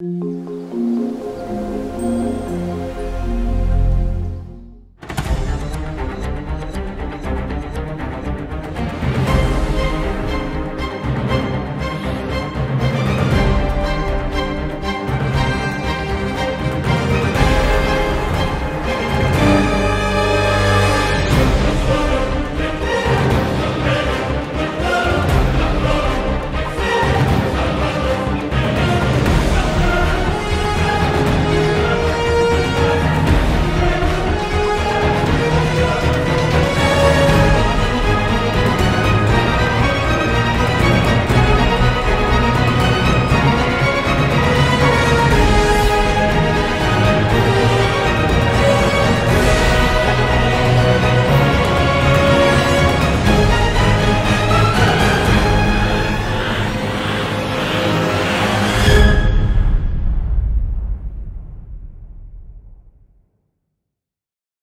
Música